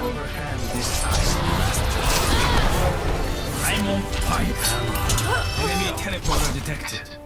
overhand this time, Master. I'm on fire. Enemy teleporter detected.